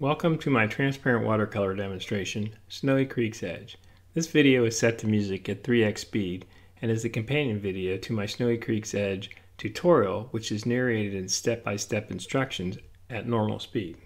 Welcome to my transparent watercolor demonstration, Snowy Creek's Edge. This video is set to music at 3x speed and is the companion video to my Snowy Creek's Edge tutorial which is narrated in step-by-step -step instructions at normal speed.